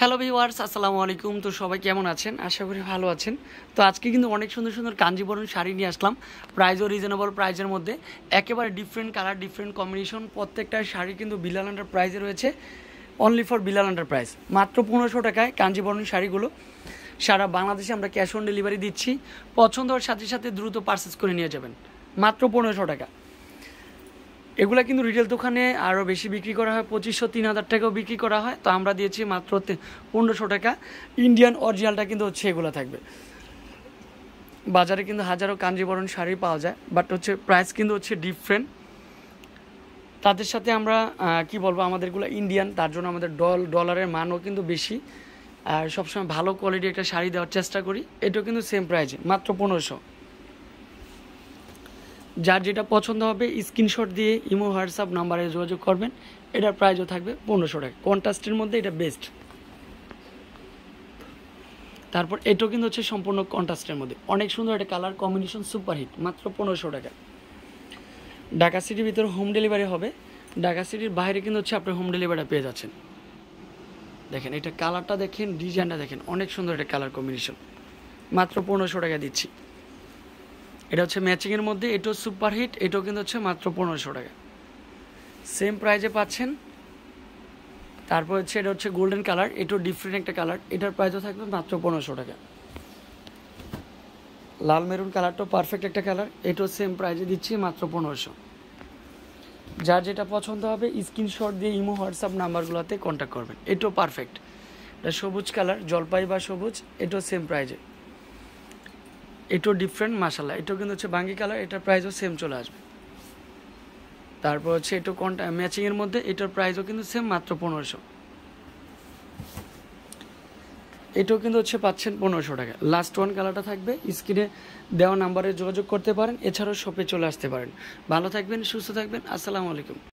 Hello viewers আসসালামু আলাইকুম। তো সবাই কেমন আছেন? আশা করি ভালো আছেন। তো আজকে কিন্তু অনেক সুন্দর সুন্দর কাঞ্জিবরণ শাড়ি নিয়ে আসলাম। প্রাইসও রিজনেবল প্রাইজের মধ্যে একেবারে ডিফারেন্ট কালার ডিফারেন্ট কম্বিনেশন প্রত্যেকটা শাড়ি কিন্তু বিলাল আন্ডার প্রাইসে রয়েছে। Only for Bilal under price মাত্র পনেরোশো টাকায় কাঞ্জিবরণ শাড়িগুলো। সারা বাংলাদেশে আমরা ক্যাশ অন ডেলিভারি দিচ্ছি। পছন্দ হওয়ার সাথে সাথে দ্রুত পারচেস করে নিয়ে যাবেন। মাত্র পনেরোশো টাকা। এগুলা কিন্তু রিটেল দোকানে আরও বেশি বিক্রি করা হয়, পঁচিশশো, তিন হাজার টাকাও বিক্রি করা হয়। তো আমরা দিয়েছি মাত্র পনেরোশো টাকা। ইন্ডিয়ান অরিজিনালটা কিন্তু হচ্ছে এগুলো থাকবে। বাজারে কিন্তু হাজারো কাঞ্জিবরণ শাড়ি পাওয়া যায় বাট হচ্ছে প্রাইস কিন্তু হচ্ছে ডিফারেন্ট তাদের সাথে আমরা কি বলব, আমাদেরগুলো ইন্ডিয়ান তার জন্য আমাদের ডল ডলারের মানও কিন্তু বেশি। আর সবসময় ভালো কোয়ালিটি একটা শাড়ি দেওয়ার চেষ্টা করি। এটাও কিন্তু সেম প্রাইজে মাত্র পনেরোশো। যার যেটা পছন্দ হবে স্ক্রিনশট দিয়ে ইমো, হোয়াটসঅ্যাপ নাম্বারে যোগাযোগ করবেন। এটার প্রাইসও থাকবে পনেরোশো টাকা। কন্ট্রাস্টের মধ্যে এটা বেস্ট তারপর এটাও কিন্তু হচ্ছে সম্পূর্ণ কন্ট্রাস্টের মধ্যে। অনেক সুন্দর একটা কালার কম্বিনেশন সুপারহিট মাত্র পনেরোশো টাকা। ঢাকা সিটির ভিতরে হোম ডেলিভারি হবে। ঢাকা সিটির বাইরে কিন্তু হচ্ছে আপনি হোম ডেলিভারিটা পেয়ে যাচ্ছেন। দেখেন, এটা কালারটা দেখেন ডিজাইনটা দেখেন, অনেক সুন্দর একটা কালার কম্বিনেশন মাত্র পনেরোশো টাকা দিচ্ছি। এটা হচ্ছে ম্যাচিংয়ের মধ্যে, এটাও সুপার হিট এটাও কিন্তু হচ্ছে মাত্র পনেরোশো টাকা। সেম প্রাইজে পাচ্ছেন। তারপর হচ্ছে এটা হচ্ছে গোল্ডেন কালার এটাও ডিফারেন্ট একটা কালার এটার প্রাইসও থাকবে মাত্র পনেরোশো টাকা। লাল মেরুন কালারটাও পারফেক্ট একটা কালার এটাও সেম প্রাইজে দিচ্ছি মাত্র পনেরোশো। যার যেটা পছন্দ হবে স্ক্রিনশট দিয়ে ইমো, হোয়াটসঅ্যাপ নাম্বারগুলোতে কন্ট্যাক্ট করবেন। এটাও পারফেক্ট এটা সবুজ কালার জলপাই বা সবুজ, এটাও সেম প্রাইজে এটাও ডিফারেন্ট মাসালা এটাও কিন্তু হচ্ছে বাঙ্গি কালার এটার প্রাইসও সেম চলে আসবে। তারপর হচ্ছে এটাও কোনটা ম্যাচিংয়ের মধ্যে এটার প্রাইসও কিন্তু সেম মাত্র পনেরোশো। এটাও কিন্তু হচ্ছে পাচ্ছেন পনেরোশো টাকা। লাস্ট ওয়ান কালারটা থাকবে স্ক্রিনে দেওয়া নাম্বারে যোগাযোগ করতে পারেন, এছাড়াও শপে চলে আসতে পারেন। ভালো থাকবেন, সুস্থ থাকবেন, আসসালামু আলাইকুম।